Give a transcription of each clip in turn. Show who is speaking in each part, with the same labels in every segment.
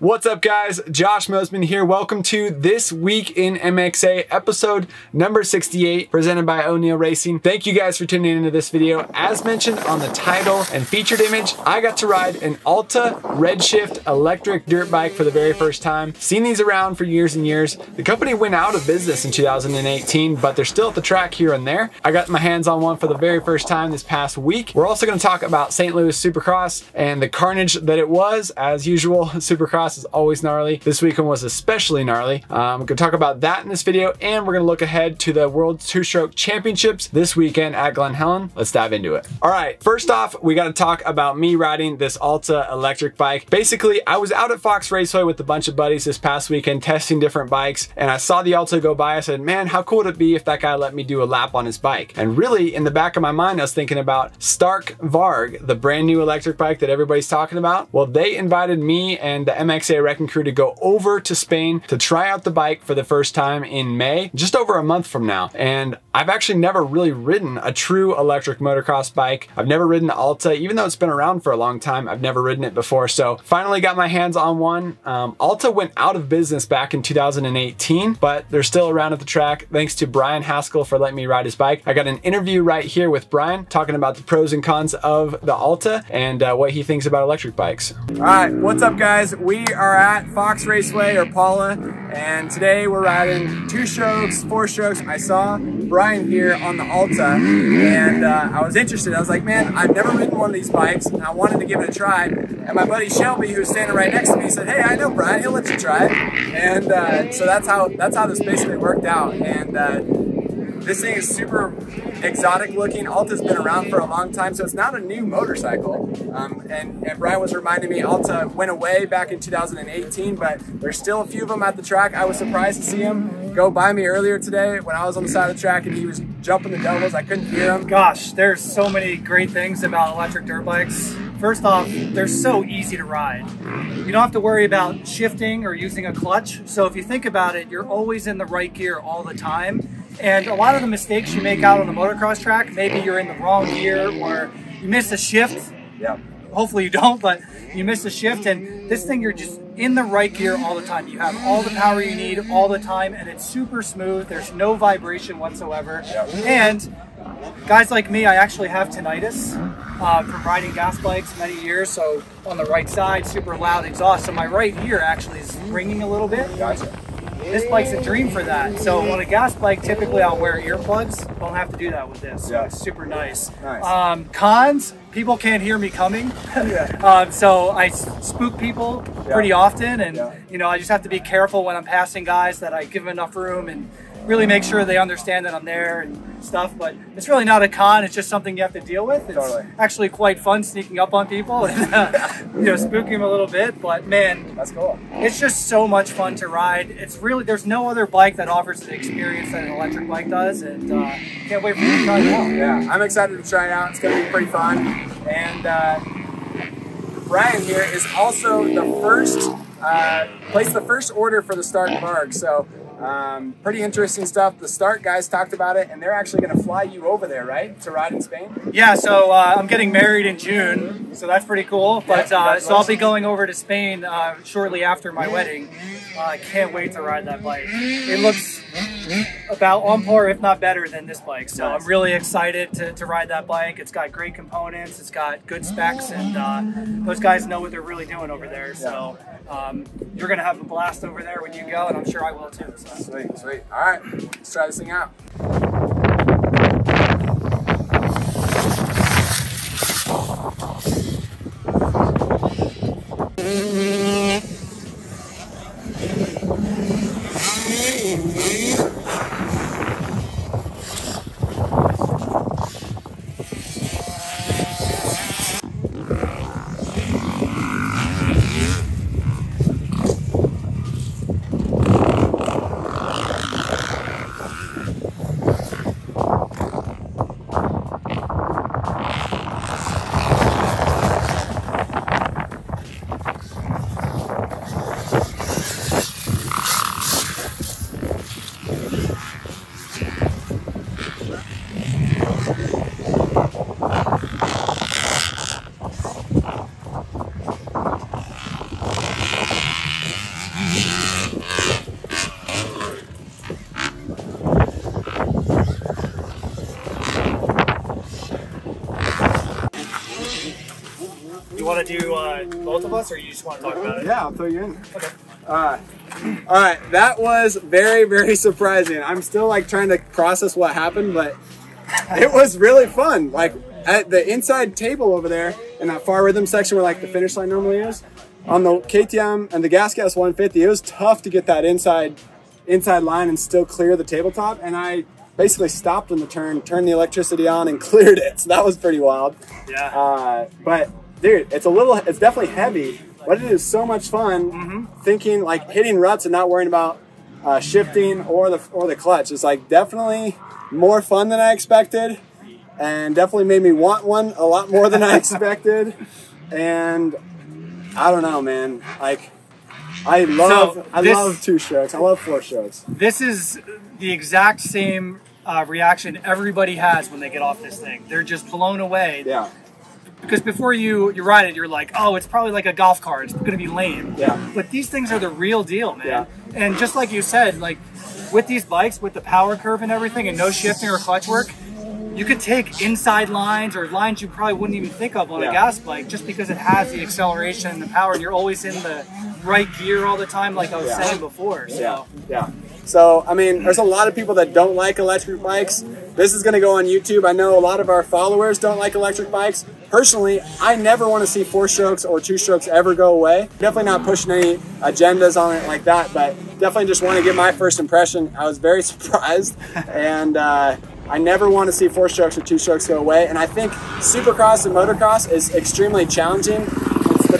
Speaker 1: What's up guys? Josh Mosiman here. Welcome to This Week in MXA episode number 68 presented by O'Neal Racing. Thank you guys for tuning into this video. As mentioned on the title and featured image, I got to ride an Alta Redshift electric dirt bike for the very first time. Seen these around for years and years. The company went out of business in 2018, but they're still at the track here and there. I got my hands on one for the very first time this past week. We're also gonna talk about St. Louis Supercross and the carnage that it was. As usual, Supercross is always gnarly. This weekend was especially gnarly. Um, we're gonna talk about that in this video and we're gonna look ahead to the World Two Stroke Championships this weekend at Glen Helen. Let's dive into it. All right, first off, we gotta talk about me riding this Alta electric bike. Basically, I was out at Fox Raceway with a bunch of buddies this past weekend testing different bikes and I saw the Alta go by. I said, man, how cool would it be if that guy let me do a lap on his bike? And really in the back of my mind, I was thinking about Stark Varg, the brand new electric bike that everybody's talking about. Well, they invited me and the MX MXA Wrecking Crew to go over to Spain to try out the bike for the first time in May, just over a month from now. And I've actually never really ridden a true electric motocross bike. I've never ridden the Alta, even though it's been around for a long time, I've never ridden it before. So finally got my hands on one. Um, Alta went out of business back in 2018, but they're still around at the track. Thanks to Brian Haskell for letting me ride his bike. I got an interview right here with Brian talking about the pros and cons of the Alta and uh, what he thinks about electric bikes. All right, what's up guys? We are at Fox Raceway or Pala, and today we're riding two strokes, four strokes. I saw Brian here on the Alta, and uh, I was interested. I was like, man, I've never ridden one of these bikes, and I wanted to give it a try. And my buddy Shelby, who's standing right next to me, said, hey, I know Brian, he'll let you try it. And uh, so that's how that's how this basically worked out. And uh, this thing is super exotic looking. Alta's been around for a long time, so it's not a new motorcycle. Um, and, and Brian was reminding me Alta went away back in 2018, but there's still a few of them at the track. I was surprised to see him go by me earlier today when I was on the side of the track and he was jumping the doubles. I couldn't hear him.
Speaker 2: Gosh, there's so many great things about electric dirt bikes. First off, they're so easy to ride. You don't have to worry about shifting or using a clutch. So if you think about it, you're always in the right gear all the time. And a lot of the mistakes you make out on the motocross track, maybe you're in the wrong gear or you miss a shift.
Speaker 1: Yeah.
Speaker 2: Hopefully you don't, but you miss a shift and this thing you're just in the right gear all the time. You have all the power you need all the time and it's super smooth. There's no vibration whatsoever. And guys like me, I actually have tinnitus uh, from riding gas bikes many years. So on the right side, super loud exhaust. So my right ear actually is ringing a little bit.
Speaker 1: Gotcha.
Speaker 2: This bike's a dream for that. So on a gas bike, typically I'll wear earplugs. Don't have to do that with this. So
Speaker 1: Yeah.
Speaker 2: it's super nice.
Speaker 1: Nice.
Speaker 2: Um, cons, people can't hear me coming.
Speaker 1: Yeah.
Speaker 2: um, so I spook people
Speaker 1: Yeah.
Speaker 2: pretty often. And,
Speaker 1: Yeah.
Speaker 2: you know, I just have to be careful when I'm passing guys that I give them enough room and really make sure they understand that I'm there and stuff. But it's really not a con. It's just something you have to deal with. It's
Speaker 1: Totally.
Speaker 2: actually quite fun sneaking up on people and, uh, you know, spooking them a little bit. But man,
Speaker 1: That's cool.
Speaker 2: it's just so much fun to ride. It's really there's no other bike that offers the experience that an electric bike does, and uh, can't wait for you to try it out.
Speaker 1: Yeah, I'm excited to try it out. It's gonna be pretty fun. And uh, Brian here is also the first, uh, placed the first order for the Stark Varg. So um, pretty interesting stuff. The Stark guys talked about it, and they're actually gonna fly you over there, right, to ride in Spain?
Speaker 2: Yeah, so uh, I'm getting married in June, so that's pretty cool. But uh, so I'll be going over to Spain uh, shortly after my wedding. Uh, I can't wait to ride that bike. It looks about on par, if not better, than this bike. So
Speaker 1: nice.
Speaker 2: I'm really excited to, to, ride that bike. It's got great components, it's got good specs, and uh, those guys know what they're really doing over there. So um, you're going to have a blast over there when you go, and I'm sure I will too. So.
Speaker 1: Sweet, sweet. All right, let's try this thing out.
Speaker 2: Mm-hmm. Want to do uh, both of us, or you just want to talk about it?
Speaker 1: Yeah, I'll throw you in. Okay. Uh, all right, that was very, very surprising. I'm still like trying to process what happened, but it was really fun. Like at the inside table over there in that far rhythm section where like the finish line normally is, on the KTM and the Gas Gas 150, it was tough to get that inside inside line and still clear the tabletop. And I basically stopped in the turn, turned the electricity on, and cleared it. So that was pretty wild.
Speaker 2: Yeah.
Speaker 1: Uh, but dude, it's a little, it's definitely heavy, but it is so much fun
Speaker 2: Mm-hmm.
Speaker 1: thinking like hitting ruts and not worrying about uh, shifting or the or the clutch. It's like definitely more fun than I expected, and definitely made me want one a lot more than I expected. And I don't know, man. Like I love
Speaker 2: So,
Speaker 1: I
Speaker 2: this-
Speaker 1: love two strokes. I love four strokes.
Speaker 2: This is the exact same uh, reaction everybody has when they get off this thing. They're just blown away.
Speaker 1: Yeah,
Speaker 2: Because before you you ride it, you're like, oh, it's probably like a golf cart. It's gonna be lame.
Speaker 1: Yeah.
Speaker 2: But these things are the real deal, man.
Speaker 1: Yeah.
Speaker 2: And just like you said, like with these bikes, with the power curve and everything, and no shifting or clutch work, you could take inside lines or lines you probably wouldn't even think of on
Speaker 1: Yeah.
Speaker 2: a gas bike, just because it has the acceleration and the power, and you're always in the right gear all the time, like I was
Speaker 1: Yeah.
Speaker 2: saying before. So.
Speaker 1: Yeah, yeah. So, I mean, there's a lot of people that don't like electric bikes. This is going to go on YouTube. I know a lot of our followers don't like electric bikes. Personally, I never want to see four strokes or two strokes ever go away. Definitely not pushing any agendas on it like that, but definitely just want to give my first impression. I was very surprised, and uh, I never want to see four strokes or two strokes go away. And I think supercross and motocross is extremely challenging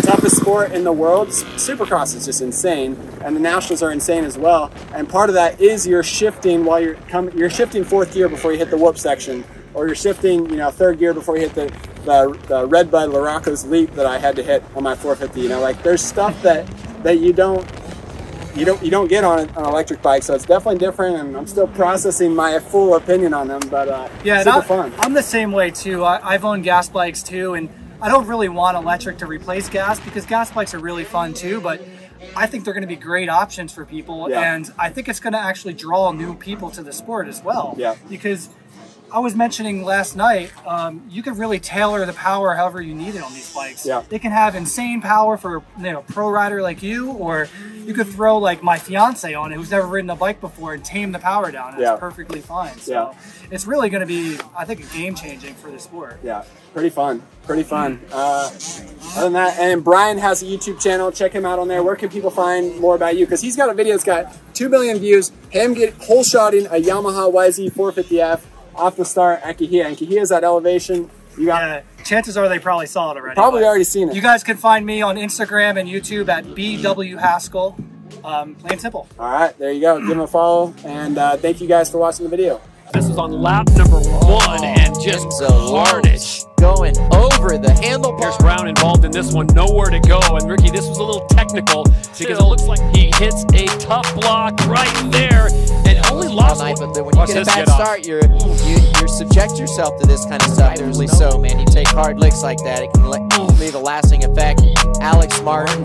Speaker 1: toughest sport in the world. Supercross is just insane, and the nationals are insane as well. And part of that is you're shifting while you're coming. You're shifting fourth gear before you hit the whoop section, or you're shifting, you know, third gear before you hit the the, the Red Bud Larocco's leap that I had to hit on my 450. You know, like there's stuff that that you don't you don't you don't get on an electric bike, so it's definitely different. And I'm still processing my full opinion on them, but uh,
Speaker 2: Yeah,
Speaker 1: super
Speaker 2: I,
Speaker 1: fun.
Speaker 2: I'm the same way too. I, I've owned gas bikes too, and I don't really want electric to replace gas because gas bikes are really fun too. But I think they're going to be great options for people,
Speaker 1: Yeah.
Speaker 2: and I think it's going to actually draw new people to the sport as well.
Speaker 1: Yeah.
Speaker 2: Because I was mentioning last night, um, you can really tailor the power however you need it on these bikes.
Speaker 1: Yeah.
Speaker 2: They can have insane power for you know pro rider like you, or you could throw like my fiance on it who's never ridden a bike before and tame the power down. And
Speaker 1: Yeah.
Speaker 2: It's perfectly fine. So
Speaker 1: Yeah.
Speaker 2: it's really going to be, I think, a game changing for the sport.
Speaker 1: yeah, pretty fun. Pretty fun. Uh, other than that, and Brian has a YouTube channel. Check him out on there. Where can people find more about you? Because he's got a video that's got two million views. Him get hole shotting a Yamaha YZ 450F off the start at Cahuilla, and Cahuilla's at elevation. You got
Speaker 2: Uh, chances are they probably saw it already.
Speaker 1: probably already seen it.
Speaker 2: You guys can find me on Instagram and YouTube at BW Haskell. Um, plain simple.
Speaker 1: All right, there you go. Give him a follow, and uh, thank you guys for watching the video.
Speaker 3: This was on lap number one and just
Speaker 4: Enzo
Speaker 3: carnage.
Speaker 4: Going over the handlebar.
Speaker 3: Here's Brown involved in this one, nowhere to go. And Ricky, this was a little technical because it looks like he hits a tough block right there and only lost
Speaker 4: night,
Speaker 3: one.
Speaker 4: but then when you
Speaker 3: Watch
Speaker 4: get a bad
Speaker 3: get
Speaker 4: start, you're you you subject yourself to this kind of stuff. Rightfully so, man. You take hard licks like that, it can le- leave a lasting effect. Alex Martin,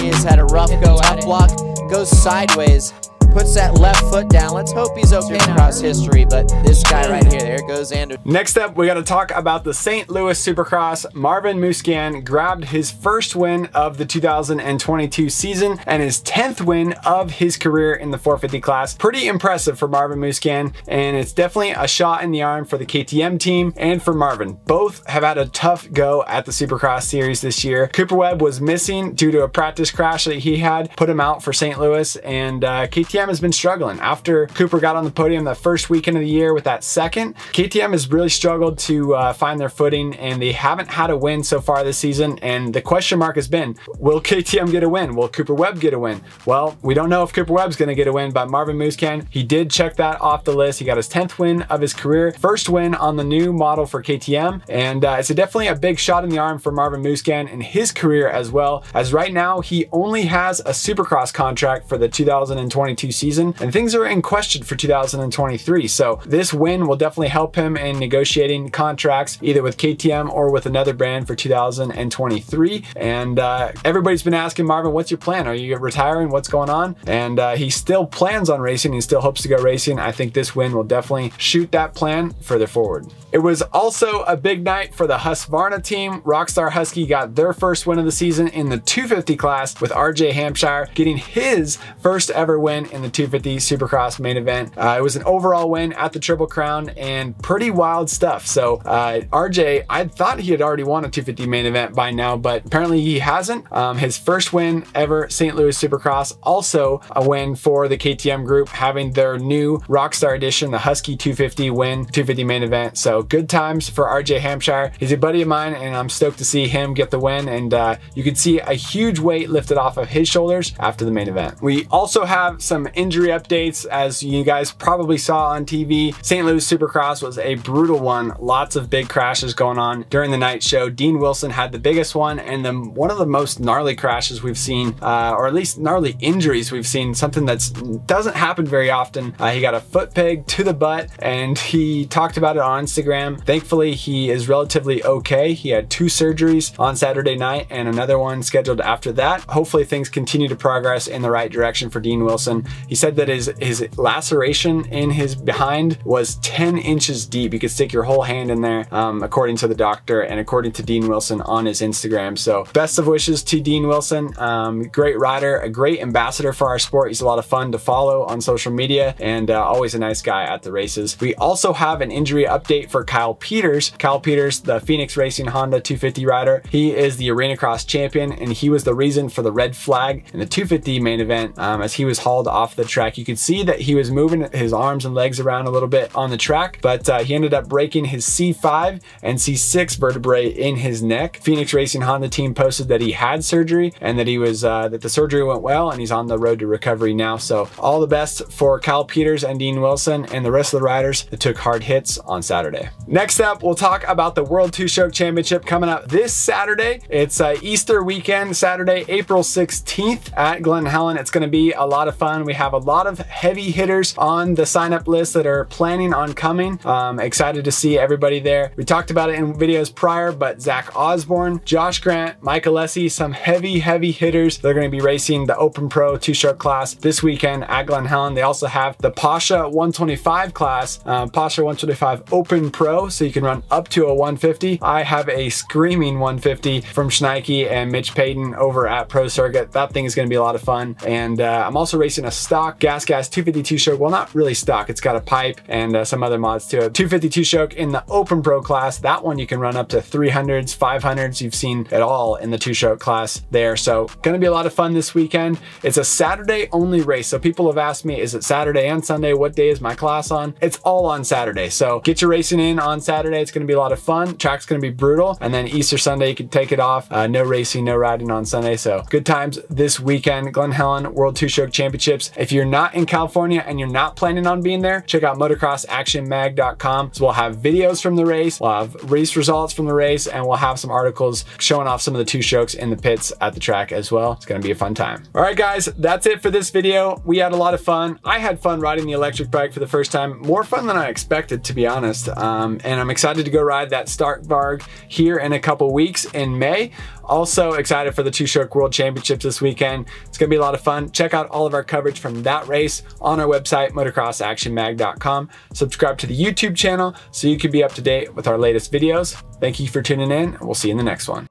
Speaker 4: he has had a rough go tough block, goes sideways, puts that left foot down. Let's hope he's okay across history. But this guy right here, there goes Andrew.
Speaker 1: Next up, we got to talk about the St. Louis Supercross. Marvin Musquin grabbed his first win of the 2022 season and his 10th win of his career in the 450 class. Pretty impressive for Marvin Musquin, and it's definitely a shot in the arm for the KTM team and for Marvin. Both have had a tough go at the Supercross series this year. Cooper Webb was missing due to a practice crash that he had, put him out for St. Louis, and uh, KTM has been struggling. After Cooper got on the podium the first weekend of the year with that second, KTM has really struggled to uh, find their footing and they haven't had a win so far this season. And the question mark has been, will KTM get a win? Will Cooper Webb get a win? Well, we don't know if Cooper Webb's going to get a win, but Marvin Musquin, he did check that off the list. He got his 10th win of his career, first win on the new model for KTM. And uh, it's a definitely a big shot in the arm for Marvin Musquin in his career as well, as right now he only has a supercross contract for the 2022 season, and things are in question for 2023. So this win will definitely help him in negotiating contracts either with KTM or with another brand for 2023. And uh, everybody's been asking Marvin, what's your plan? Are you retiring? What's going on? And uh, he still plans on racing. He still hopes to go racing. I think this win will definitely shoot that plan further forward. It was also a big night for the Husqvarna team. Rockstar Husky got their first win of the season in the 250 class with RJ Hampshire getting his first ever win in the 250 Supercross main event. Uh, it was an overall win at the Triple Crown and pretty wild stuff. So uh, RJ, I thought he had already won a 250 main event by now, but apparently he hasn't. Um, his first win ever, St. Louis Supercross, also a win for the KTM group, having their new Rockstar edition, the Husky 250 win, 250 main event. So good times for RJ Hampshire. He's a buddy of mine and I'm stoked to see him get the win. And uh, you can see a huge weight lifted off of his shoulders after the main event. We also have some injury updates. As you guys probably saw on TV, St. Louis Supercross was a brutal one. Lots of big crashes going on during the night show. Dean Wilson had the biggest one and the, one of the most gnarly crashes we've seen, uh, or at least gnarly injuries we've seen, something that doesn't happen very often. Uh, he got a foot peg to the butt and he talked about it on Instagram. Thankfully, he is relatively okay. He had two surgeries on Saturday night and another one scheduled after that. Hopefully things continue to progress in the right direction for Dean Wilson. He said that his, his laceration in his behind was 10 inches deep. You could stick your whole hand in there, um, according to the doctor and according to Dean Wilson on his Instagram. So best of wishes to Dean Wilson. Um, great rider, a great ambassador for our sport. He's a lot of fun to follow on social media and uh, always a nice guy at the races. We also have an injury update for Kyle Peters. Kyle Peters, the Phoenix Racing Honda 250 rider. He is the Arena Cross champion and he was the reason for the red flag in the 250 main event um, as he was hauled off the track. You could see that he was moving his arms and legs around a little bit on the track, but uh, he ended up breaking his C5 and C6 vertebrae in his neck. Phoenix Racing Honda team posted that he had surgery and that he was uh, that the surgery went well and he's on the road to recovery now. So all the best for Kyle Peters and Dean Wilson and the rest of the riders that took hard hits on Saturday. Next up, we'll talk about the World Two Stroke Championship coming up this Saturday. It's uh, Easter weekend, Saturday, April 16th at Glen Helen. It's going to be a lot of fun. We have a lot of heavy hitters on the sign up list that are planning on coming. Um, excited to see everybody there. We talked about it in videos prior, but Zach Osborne, Josh Grant, Mike Alessi, some heavy, heavy hitters. They're going to be racing the Open Pro two-stroke class this weekend at Glen Helen. They also have the Pasha 125 class, uh, Pasha 125 Open Pro, so you can run up to a 150. I have a screaming 150 from Schneike and Mitch Payton over at Pro Circuit. That thing is going to be a lot of fun. And uh, I'm also racing a stock Gas Gas 252 stroke. Well, not really stock. It's got a pipe and uh, some other mods to it. 252 stroke in the Open Pro class. That one you can run up to 300s, 500s. You've seen it all in the two stroke class there. So going to be a lot of fun this weekend. It's a Saturday only race. So people have asked me, is it Saturday and Sunday? What day is my class on? It's all on Saturday. So get your racing in on Saturday. It's going to be a lot of fun. Track's going to be brutal. And then Easter Sunday, you can take it off. Uh, no racing, no riding on Sunday. So good times this weekend. Glen Helen World Two Stroke Championships. If you're not in California and you're not planning on being there, check out motocrossactionmag.com. So we'll have videos from the race, we'll have race results from the race, and we'll have some articles showing off some of the two strokes in the pits at the track as well. It's gonna be a fun time. All right, guys, that's it for this video. We had a lot of fun. I had fun riding the electric bike for the first time. More fun than I expected, to be honest. Um, and I'm excited to go ride that Stark Starkvarg here in a couple weeks in May. Also excited for the Two Stroke World Championships this weekend. It's gonna be a lot of fun. Check out all of our coverage from that race on our website, motocrossactionmag.com. Subscribe to the YouTube channel so you can be up to date with our latest videos. Thank you for tuning in, and we'll see you in the next one.